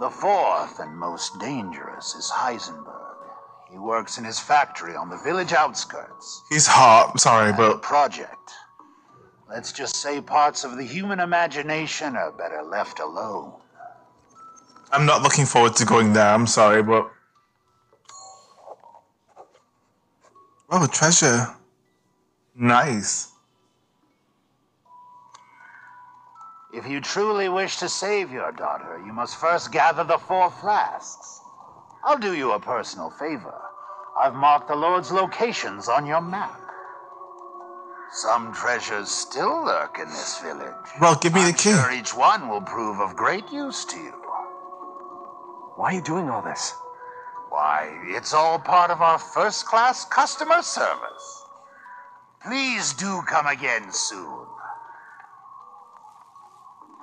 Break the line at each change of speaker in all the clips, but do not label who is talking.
The fourth and most dangerous is Heisenberg. He works in his factory on the village outskirts.
He's hot. Sorry, but
project. Let's just say parts of the human imagination are better left alone.
I'm not looking forward to going there. I'm sorry, but. Oh, a treasure. Nice.
You truly wish to save your daughter, you must first gather the four flasks. I'll do you a personal favor. I've marked the Lord's locations on your map. Some treasures still lurk in this village.
Well, give me
I'm
the key.
sure each one will prove of great use to you.
Why are you doing all this?
Why, it's all part of our first class customer service. Please do come again soon.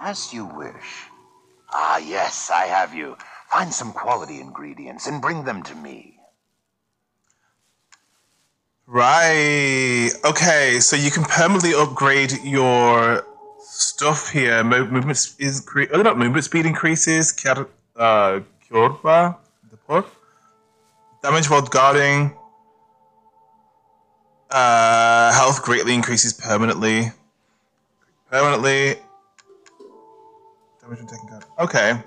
As you wish. Ah, yes, I have you. Find some quality ingredients and bring them to me.
Right. Okay, so you can permanently upgrade your stuff here. Mo- movement is oh, not movement speed increases. Kiar- uh, the pork. Damage while guarding. Uh, health greatly increases permanently. Permanently. Damage when taking guard. Okay.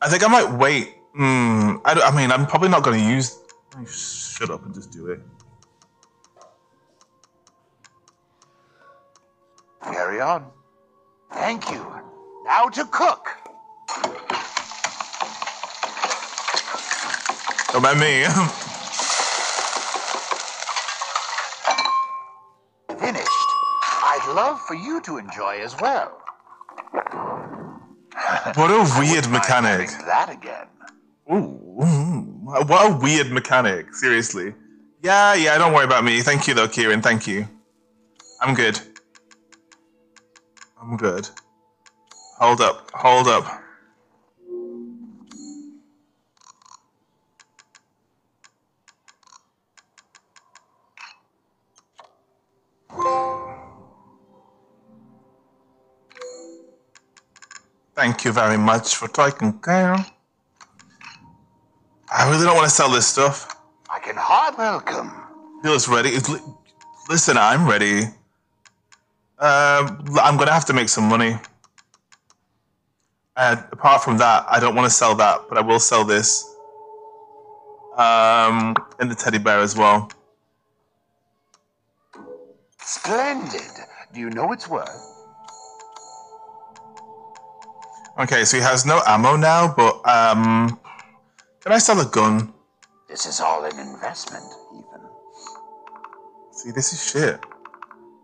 I think I might wait. Hmm. I, I mean, I'm probably not going to use. Shut up and just do it.
Carry on. Thank you. Now to cook.
Don't mind me.
Finished. I'd love for you to enjoy as well.
what a weird mechanic.
that again.
Ooh, what a weird mechanic. Seriously. Yeah, yeah. Don't worry about me. Thank you, though, Kieran. Thank you. I'm good. I'm good. Hold up. Hold up. Thank you very much for taking care. I really don't want to sell this stuff.
I can hard welcome.
Feels ready. It's li- Listen, I'm ready. Um, I'm gonna have to make some money. And apart from that, I don't want to sell that, but I will sell this. Um, and the teddy bear as well.
Splendid. Do you know its worth?
Okay, so he has no ammo now, but um, can I sell a gun?
This is all an investment, even.
See, this is shit.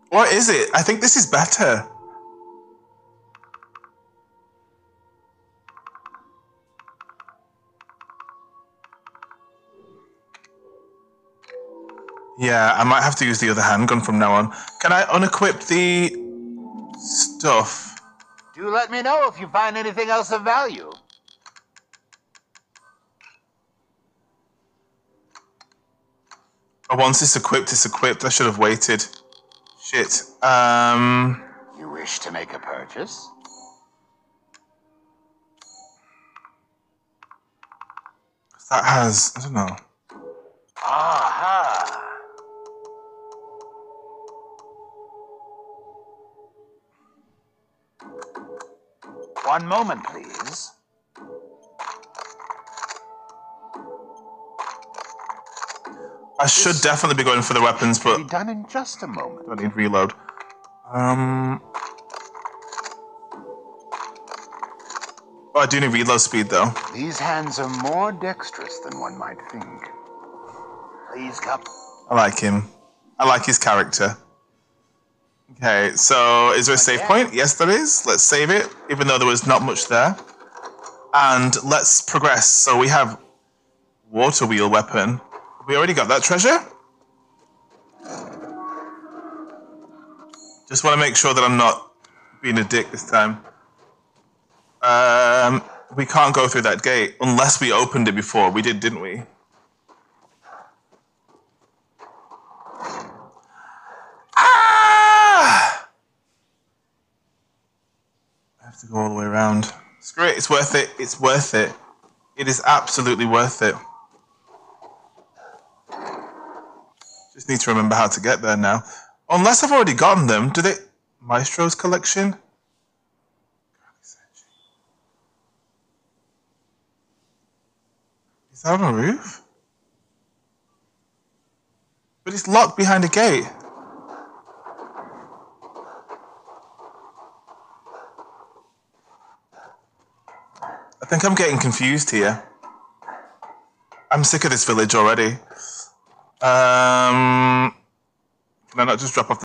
What is it? I think this is better. Yeah, I might have to use the other handgun from now on. Can I unequip the stuff?
Do let me know if you find anything else of value.
Oh, once it's equipped, it's equipped. I should have waited. Shit. Um,
You wish to make a purchase?
that has. I don't know.
Aha! One moment, please.
I should definitely be going for the weapons, but Be
done in just a moment.
I need reload. Um. Oh, I do need reload speed though.
These hands are more dexterous than one might think. Please come.
I like him. I like his character. Okay, so is there a save point? Yes, there is. Let's save it, even though there was not much there. And let's progress. So we have water wheel weapon. We already got that treasure. Just want to make sure that I'm not being a dick this time. Um, we can't go through that gate unless we opened it before. We did, didn't we? Have to go all the way around. Screw it. It's worth it. It's worth it. It is absolutely worth it. Just need to remember how to get there now. Unless I've already gotten them. Do they... Maestro's collection? Is that on a roof? But it's locked behind a gate. Think I'm getting confused here. I'm sick of this village already. Um, can I not just drop off